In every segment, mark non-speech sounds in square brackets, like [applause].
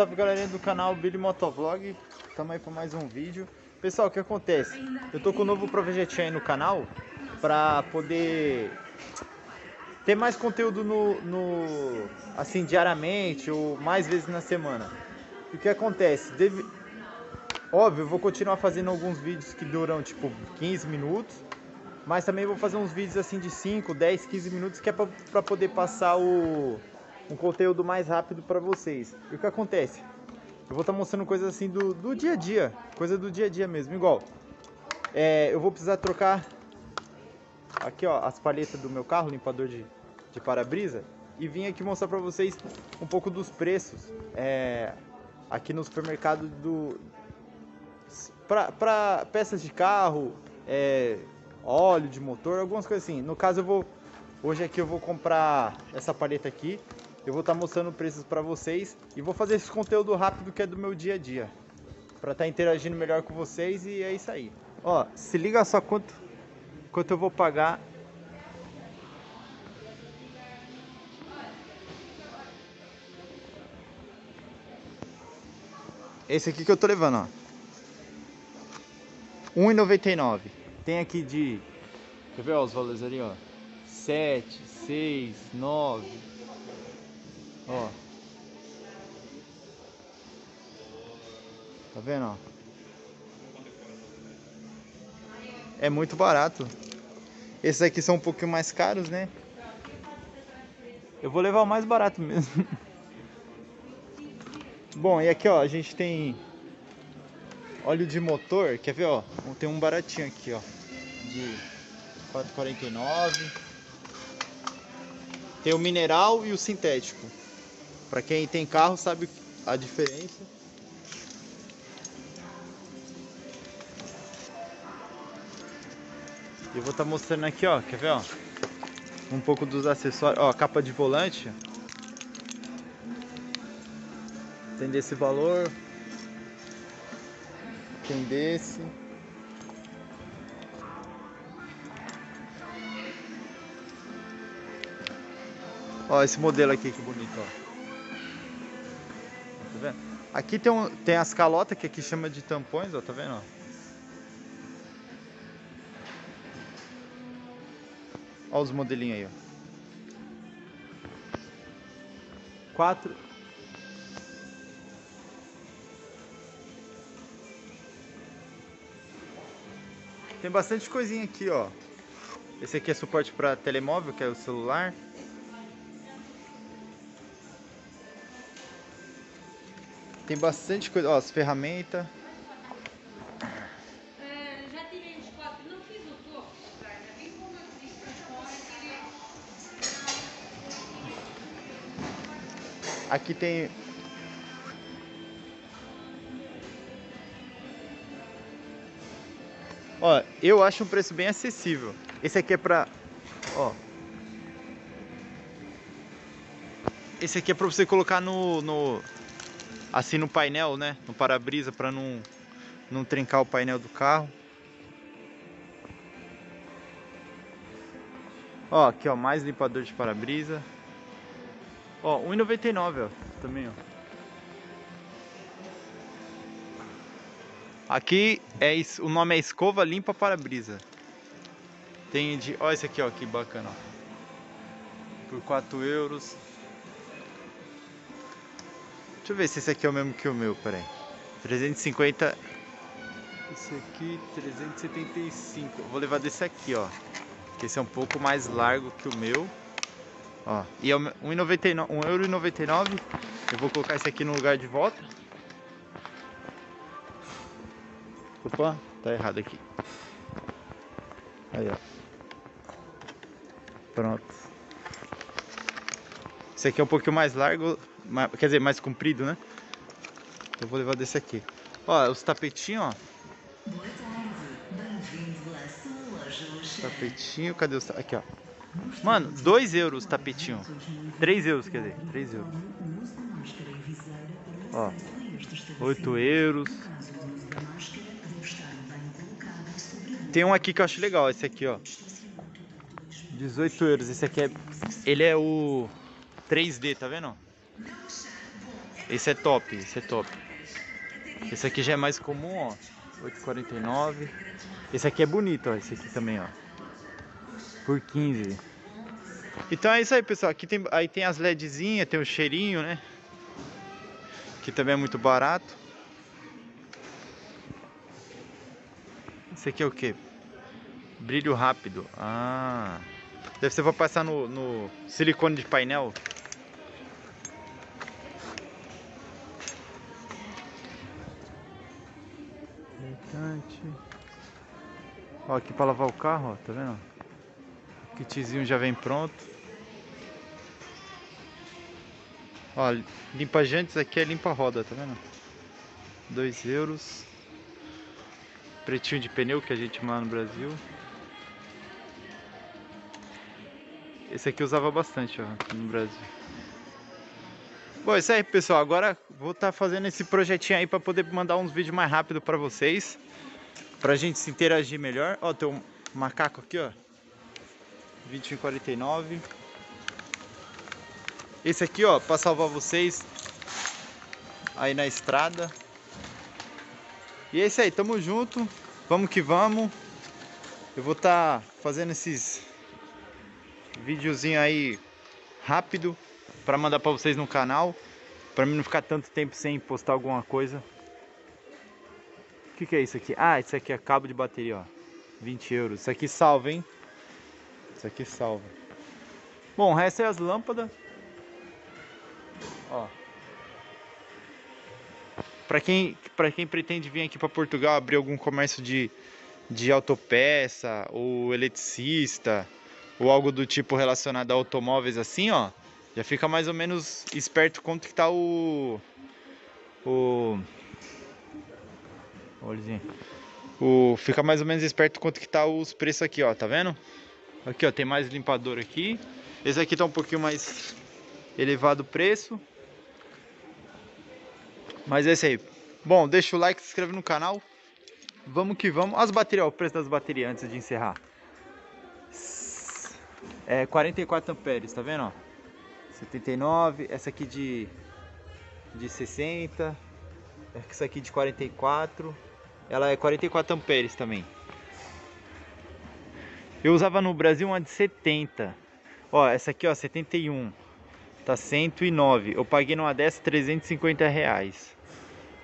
salve galerinha do canal Billy Motovlog Tamo aí para mais um vídeo Pessoal, o que acontece? Eu tô com um novo projetinho aí no canal Pra poder ter mais conteúdo no, no assim, diariamente ou mais vezes na semana o que acontece? Deve... Óbvio, eu vou continuar fazendo alguns vídeos que duram tipo 15 minutos Mas também vou fazer uns vídeos assim de 5, 10, 15 minutos Que é pra, pra poder passar o um conteúdo mais rápido para vocês. E o que acontece? Eu vou estar tá mostrando coisas assim do, do dia a dia, coisa do dia a dia mesmo. Igual, é, eu vou precisar trocar aqui ó, as palhetas do meu carro, limpador de, de para-brisa, e vim aqui mostrar para vocês um pouco dos preços é, aqui no supermercado do para peças de carro, é, óleo de motor, algumas coisas assim. No caso eu vou hoje aqui eu vou comprar essa paleta aqui eu vou estar tá mostrando preços para vocês e vou fazer esse conteúdo rápido que é do meu dia a dia, para estar tá interagindo melhor com vocês e é isso aí. Ó, se liga só quanto quanto eu vou pagar Esse aqui que eu tô levando, ó. 1,99. Tem aqui de Quer ver ó, os valores ali, ó? 7, 6, 9, Ó. Tá vendo, ó? É muito barato. Esses aqui são um pouquinho mais caros, né? Eu vou levar o mais barato mesmo. [laughs] Bom, e aqui ó, a gente tem óleo de motor, quer ver ó? Tem um baratinho aqui ó, de 4,49. Tem o mineral e o sintético. Para quem tem carro sabe a diferença. Eu vou estar tá mostrando aqui, ó, quer ver, ó? Um pouco dos acessórios, ó, capa de volante. Tem desse valor. Tem desse. Ó, esse modelo aqui que bonito, ó? Aqui tem, um, tem as calotas que aqui chama de tampões, ó, tá vendo? Ó os modelinhos aí, ó. Quatro. Tem bastante coisinha aqui, ó. Esse aqui é suporte para telemóvel, que é o celular. Tem bastante coisa, ó, as ferramentas. É, Aqui tem Ó, eu acho um preço bem acessível. Esse aqui é pra... Ó. Esse aqui é pra você colocar no, no, assim no painel, né? No para-brisa para não não trincar o painel do carro. Ó, aqui ó, mais limpador de para-brisa. Ó, 1,99 ó, também ó. Aqui é o nome é escova limpa para-brisa. Tem de, ó esse aqui ó, que bacana ó. Por 4 euros. Deixa eu ver se esse aqui é o mesmo que o meu, peraí. 350. Esse aqui, 375. Eu vou levar desse aqui, ó. Que esse é um pouco mais largo que o meu. Ó, e é 1,99€. Eu vou colocar esse aqui no lugar de volta. Opa, tá errado aqui. Aí, ó. Pronto. Esse aqui é um pouquinho mais largo, quer dizer, mais comprido, né? Então eu vou levar desse aqui. Ó, os tapetinhos, ó. Boa tarde, Tapetinho, cadê os... Aqui, ó. Mano, 2 euros tapetinho. 3 euros, quer dizer, 3 euros. Ó, 8 euros. Tem um aqui que eu acho legal, esse aqui, ó. 18 euros. Esse aqui é... Ele é o 3D, tá vendo? Esse é top, esse é top. Esse aqui já é mais comum, ó. 8,49. Esse aqui é bonito, ó. Esse aqui também, ó. Por 15. Então é isso aí, pessoal. Aqui tem, aí tem as LEDzinhas, tem o cheirinho, né? Que também é muito barato. Esse aqui é o que? Brilho rápido. Ah. Deve ser pra passar no, no silicone de painel. Importante. Ó, aqui pra lavar o carro, ó, tá vendo? O kitzinho já vem pronto. Ó, limpa jantes aqui é limpa roda, tá vendo? 2 euros. Pretinho de pneu que a gente manda no Brasil. Esse aqui eu usava bastante, ó, no Brasil. Bom, é isso aí, pessoal. Agora vou estar tá fazendo esse projetinho aí para poder mandar uns vídeos mais rápido para vocês. Pra gente se interagir melhor. Ó, tem um macaco aqui, ó. 20,49. Esse aqui, ó, para salvar vocês aí na estrada. E é isso aí, tamo junto. Vamos que vamos. Eu vou estar tá fazendo esses videozinho aí rápido para mandar para vocês no canal, para mim não ficar tanto tempo sem postar alguma coisa. O que, que é isso aqui? Ah, isso aqui é cabo de bateria, ó. 20 euros. Isso aqui salva, hein? Isso aqui salva. Bom, o resto é as lâmpadas. Ó. Para quem, para quem pretende vir aqui para Portugal abrir algum comércio de, de autopeça ou eletricista ou algo do tipo relacionado a automóveis assim, ó, já fica mais ou menos esperto quanto que tá o o Olha, o fica mais ou menos esperto quanto que tá os preços aqui, ó, tá vendo? Aqui, ó, tem mais limpador aqui. Esse aqui tá um pouquinho mais elevado o preço. Mas é isso aí. Bom, deixa o like, se inscreve no canal. Vamos que vamos. As baterias, ó, o preço das baterias antes de encerrar. É 44 amperes, tá vendo? Ó? 79, essa aqui de, de 60, essa aqui de 44, ela é 44 amperes também. Eu usava no Brasil uma de 70, ó, essa aqui ó, 71, tá 109, eu paguei numa dessa 350 reais.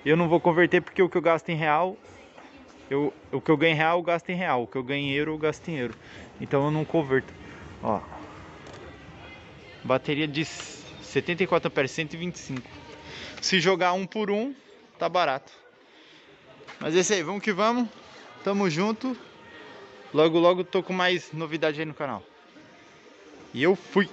Eu não vou converter porque o que eu gasto em real, eu, o que eu ganho em real eu gasto em real, o que eu ganho em euro eu gasto em euro. Então eu não converto. Ó. Bateria de 74 amperes, 125. Se jogar um por um, tá barato. Mas é isso aí, vamos que vamos. Tamo junto. Logo, logo tô com mais novidade aí no canal. E eu fui.